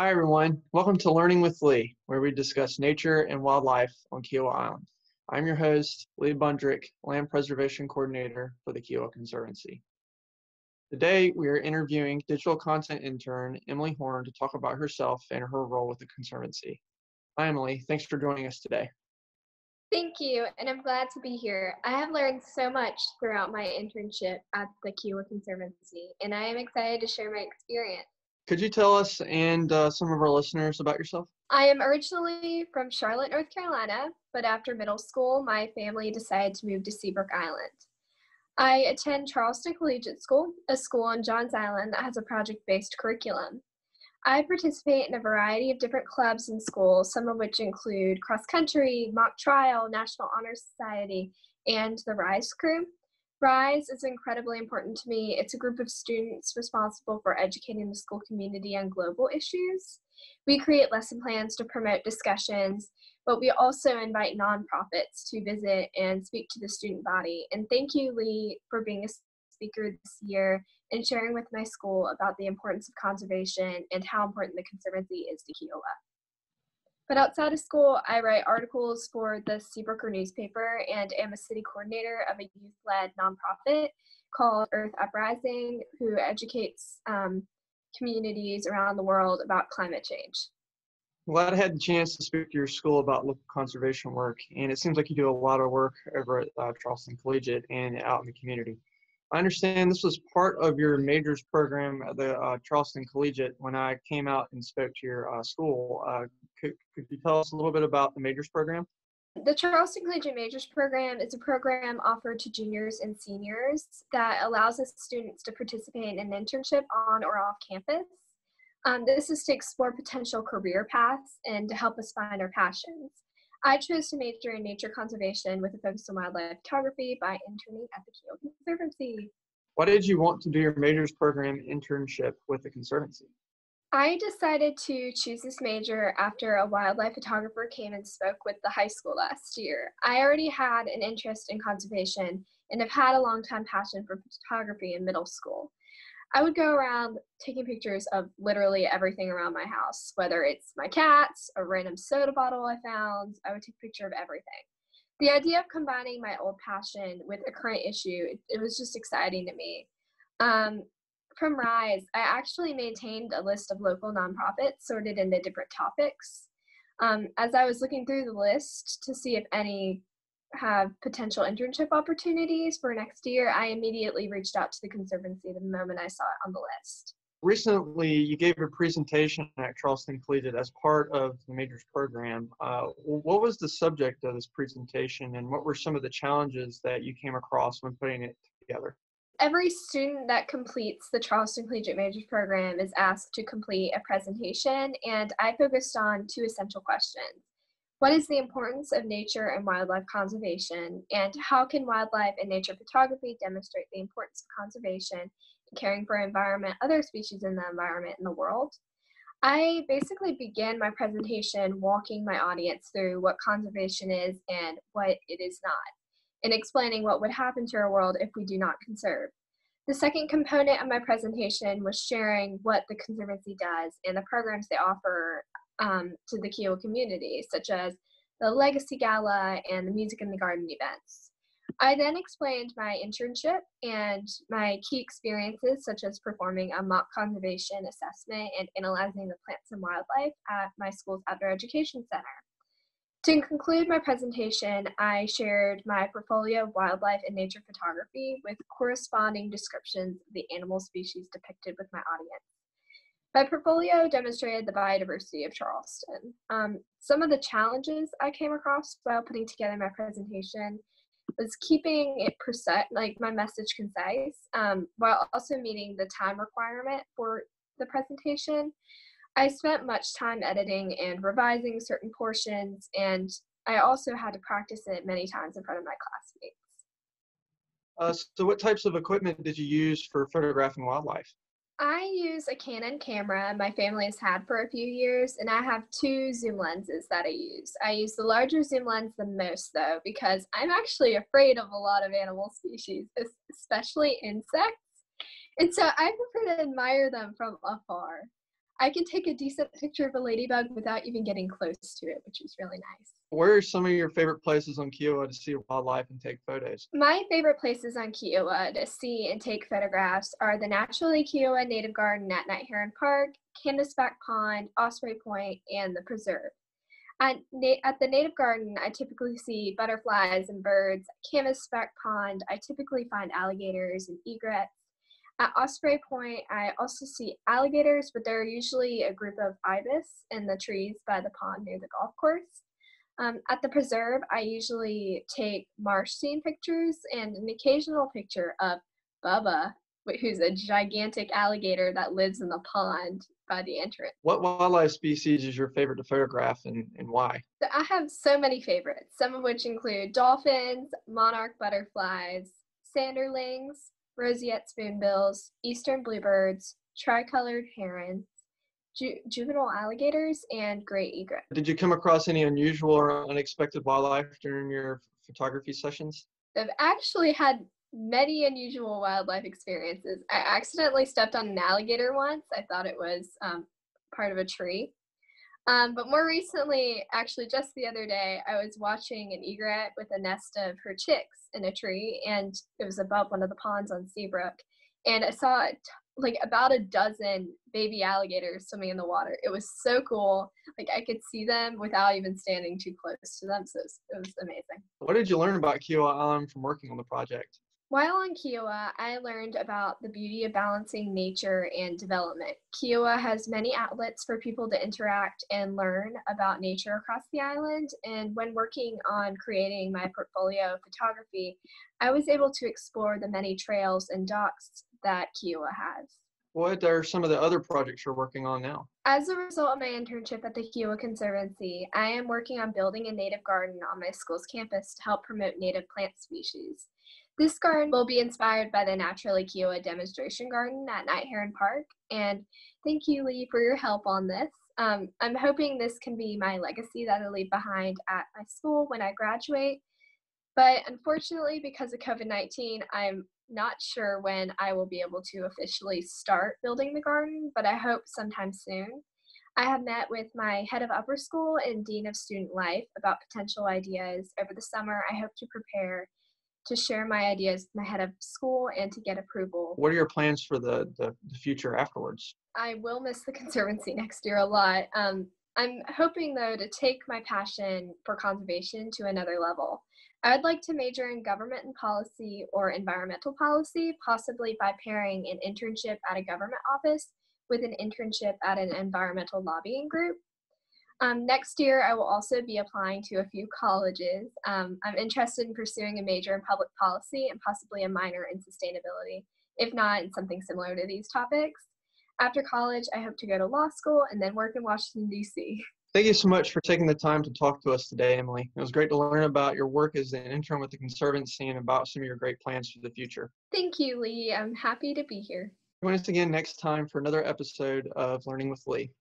Hi, everyone. Welcome to Learning with Lee, where we discuss nature and wildlife on Kiawah Island. I'm your host, Lee Bundrick, Land Preservation Coordinator for the Kiawah Conservancy. Today, we are interviewing digital content intern Emily Horn to talk about herself and her role with the Conservancy. Hi, Emily. Thanks for joining us today. Thank you, and I'm glad to be here. I have learned so much throughout my internship at the Kiawah Conservancy, and I am excited to share my experience. Could you tell us and uh, some of our listeners about yourself? I am originally from Charlotte, North Carolina, but after middle school, my family decided to move to Seabrook Island. I attend Charleston Collegiate School, a school on Johns Island that has a project based curriculum. I participate in a variety of different clubs in school, some of which include cross country, mock trial, National Honor Society, and the RISE crew. RISE is incredibly important to me. It's a group of students responsible for educating the school community on global issues. We create lesson plans to promote discussions, but we also invite nonprofits to visit and speak to the student body. And thank you, Lee, for being a speaker this year and sharing with my school about the importance of conservation and how important the Conservancy is to Kiawah. But outside of school, I write articles for the Seabrooker newspaper and am a city coordinator of a youth led nonprofit called Earth Uprising, who educates um, communities around the world about climate change. Well, I had the chance to speak to your school about local conservation work, and it seems like you do a lot of work over at uh, Charleston Collegiate and out in the community. I understand this was part of your majors program at the uh, Charleston Collegiate when I came out and spoke to your uh, school. Could, could you tell us a little bit about the majors program? The Charleston Collegiate Majors Program is a program offered to juniors and seniors that allows us students to participate in an internship on or off campus. Um, this is to explore potential career paths and to help us find our passions. I chose to major in nature conservation with a focus on wildlife photography by interning at the Kiowa Conservancy. Why did you want to do your majors program internship with the Conservancy? I decided to choose this major after a wildlife photographer came and spoke with the high school last year. I already had an interest in conservation and have had a long time passion for photography in middle school. I would go around taking pictures of literally everything around my house, whether it's my cats, a random soda bottle I found, I would take a picture of everything. The idea of combining my old passion with a current issue, it, it was just exciting to me. Um, from Rise, I actually maintained a list of local nonprofits sorted into different topics. Um, as I was looking through the list to see if any have potential internship opportunities for next year, I immediately reached out to the Conservancy the moment I saw it on the list. Recently, you gave a presentation at Charleston Collegiate as part of the majors program. Uh, what was the subject of this presentation and what were some of the challenges that you came across when putting it together? Every student that completes the Charleston Collegiate Majors program is asked to complete a presentation, and I focused on two essential questions. What is the importance of nature and wildlife conservation, and how can wildlife and nature photography demonstrate the importance of conservation and caring for environment, other species in the environment in the world? I basically began my presentation walking my audience through what conservation is and what it is not, and explaining what would happen to our world if we do not conserve. The second component of my presentation was sharing what the Conservancy does and the programs they offer um, to the Kiawah community, such as the Legacy Gala and the Music in the Garden events. I then explained my internship and my key experiences, such as performing a mock conservation assessment and analyzing the plants and wildlife at my school's outdoor education center. To conclude my presentation, I shared my portfolio of wildlife and nature photography with corresponding descriptions of the animal species depicted with my audience. My portfolio demonstrated the biodiversity of Charleston. Um, some of the challenges I came across while putting together my presentation was keeping it precise, like my message concise, um, while also meeting the time requirement for the presentation. I spent much time editing and revising certain portions, and I also had to practice it many times in front of my classmates. Uh, so, what types of equipment did you use for photographing wildlife? I use a Canon camera my family has had for a few years, and I have two zoom lenses that I use. I use the larger zoom lens the most, though, because I'm actually afraid of a lot of animal species, especially insects. And so I prefer to admire them from afar. I can take a decent picture of a ladybug without even getting close to it, which is really nice. Where are some of your favorite places on Kiawah to see wildlife and take photos? My favorite places on Kiawah to see and take photographs are the Naturally Kiawah Native Garden at Night Heron Park, Canvasback Pond, Osprey Point, and the Preserve. At, na- at the Native Garden, I typically see butterflies and birds. Canvasback Pond, I typically find alligators and egrets. At Osprey Point, I also see alligators, but they're usually a group of ibis in the trees by the pond near the golf course. Um, at the preserve, I usually take marsh scene pictures and an occasional picture of Bubba, who's a gigantic alligator that lives in the pond by the entrance. What wildlife species is your favorite to photograph and, and why? So I have so many favorites, some of which include dolphins, monarch butterflies, sanderlings, roseate spoonbills, eastern bluebirds, tricolored herons, ju- juvenile alligators, and gray egret. Did you come across any unusual or unexpected wildlife during your photography sessions? I've actually had many unusual wildlife experiences. I accidentally stepped on an alligator once. I thought it was um, part of a tree. Um, but more recently, actually, just the other day, I was watching an egret with a nest of her chicks in a tree, and it was above one of the ponds on Seabrook. And I saw like about a dozen baby alligators swimming in the water. It was so cool. Like I could see them without even standing too close to them. So it was, it was amazing. What did you learn about Kiawah Island from working on the project? While on Kiawah, I learned about the beauty of balancing nature and development. Kiawah has many outlets for people to interact and learn about nature across the island. And when working on creating my portfolio of photography, I was able to explore the many trails and docks that Kiawah has. What are some of the other projects you're working on now? As a result of my internship at the Kiawah Conservancy, I am working on building a native garden on my school's campus to help promote native plant species. This garden will be inspired by the Naturally Kiawah demonstration garden at Night Heron Park, and thank you, Lee, for your help on this. Um, I'm hoping this can be my legacy that I leave behind at my school when I graduate. But unfortunately, because of COVID 19, I'm not sure when I will be able to officially start building the garden, but I hope sometime soon. I have met with my head of upper school and dean of student life about potential ideas over the summer. I hope to prepare to share my ideas with my head of school and to get approval. What are your plans for the, the, the future afterwards? I will miss the Conservancy next year a lot. Um, I'm hoping, though, to take my passion for conservation to another level. I would like to major in government and policy or environmental policy, possibly by pairing an internship at a government office with an internship at an environmental lobbying group. Um, next year, I will also be applying to a few colleges. Um, I'm interested in pursuing a major in public policy and possibly a minor in sustainability, if not in something similar to these topics. After college, I hope to go to law school and then work in Washington, D.C. Thank you so much for taking the time to talk to us today, Emily. It was great to learn about your work as an intern with the Conservancy and about some of your great plans for the future. Thank you, Lee. I'm happy to be here. Join us again next time for another episode of Learning with Lee.